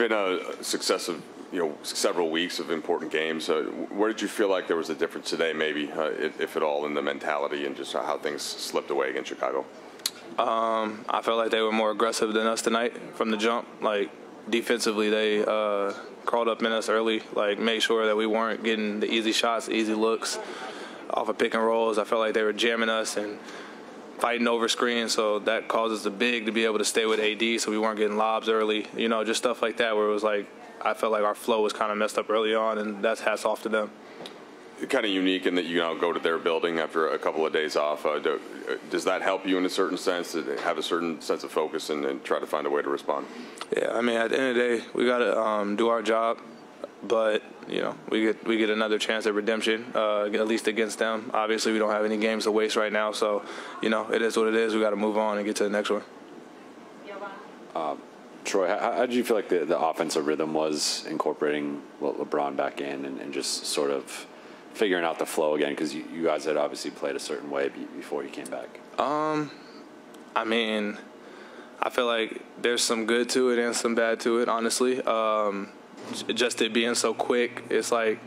been a successive, you know, several weeks of important games. Uh, where did you feel like there was a difference today, maybe, uh, if, if, at all, in the mentality and just how things slipped away against Chicago? Um, I felt like they were more aggressive than us tonight from the jump. Like defensively, they uh, crawled up in us early, like made sure that we weren't getting the easy shots, easy looks off of pick and rolls. I felt like they were jamming us and fighting over screens, so that causes the big to be able to stay with AD, so we weren't getting lobs early. You know, just stuff like that where it was like I felt like our flow was kind of messed up early on, and that's hats off to them. Kind of unique in that you now go to their building after a couple of days off. Uh, do, uh, does that help you in a certain sense to have a certain sense of focus and, and, try to find a way to respond? Yeah, I mean, at the end of the day, we got to um, do our job but you know we get we get another chance at redemption uh, at least against them. Obviously, we don't have any games to waste right now, so you know it is what it is. We got to move on and get to the next one. Um, Troy, how, how, did you feel like the, the offensive rhythm was incorporating LeBron back in and, and just sort of figuring out the flow again? Because you, you, guys had obviously played a certain way before you came back. Um, I mean, I feel like there's some good to it and some bad to it. Honestly, um, just it being so quick, it's like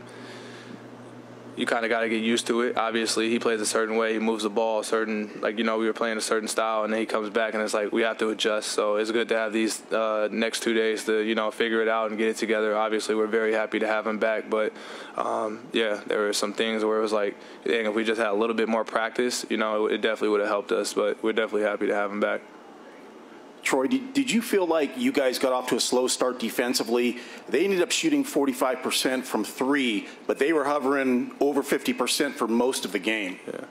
you kind of got to get used to it. Obviously, he plays a certain way, he moves the ball a certain, like you know, we were playing a certain style, and then he comes back, and it's like we have to adjust. So it's good to have these uh, next two days to you know figure it out and get it together. Obviously, we're very happy to have him back, but um, yeah, there were some things where it was like, dang, if we just had a little bit more practice, you know, it definitely would have helped us. But we're definitely happy to have him back. Troy, did, did you feel like you guys got off to a slow start defensively? They ended up shooting 45% from three, but they were hovering over 50% for most of the game. Yeah.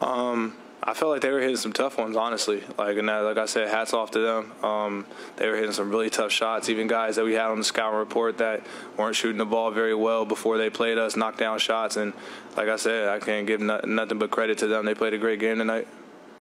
Um, I felt like they were hitting some tough ones, honestly. Like and that, like I said, hats off to them. Um, they were hitting some really tough shots. Even guys that we had on the scouting report that weren't shooting the ball very well before they played us, knocked down shots. And like I said, I can't give nothing but credit to them. They played a great game tonight.